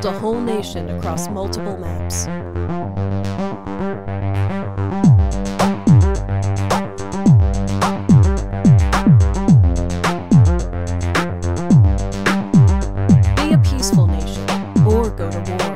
build a whole nation across multiple maps. Be a peaceful nation, or go to war.